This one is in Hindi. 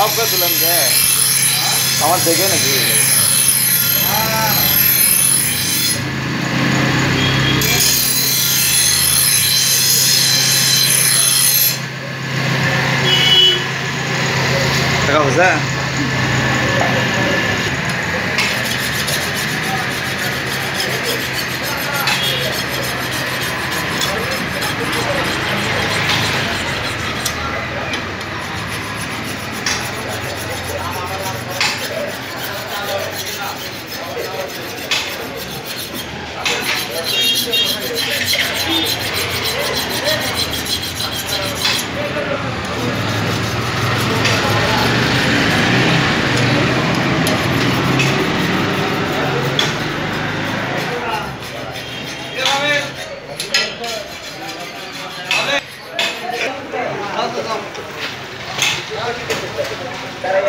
आपका तुलंत है हमार देखे ना कि हो? जाए তারাই